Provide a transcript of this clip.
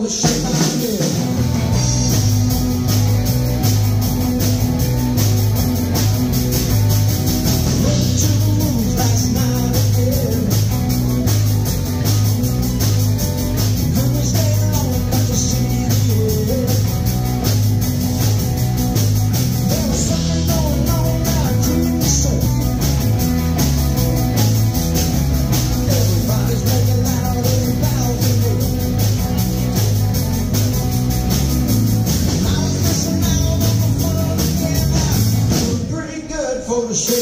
the shit. for the shade.